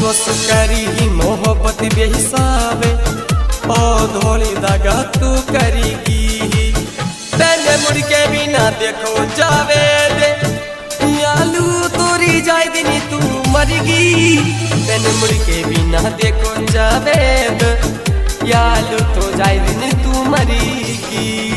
दोस्त करी ही मोहब्बत बेहिसाबे ओ धोली दगा तू करीगी तेरे मुड़ के बिना देखो जावे दे। आलू तोरी जाए दिनी तू मरगी। तेरे मुड़ के बिना देखो जावे दे। आलू तो जाए दिनी तू मरेगी।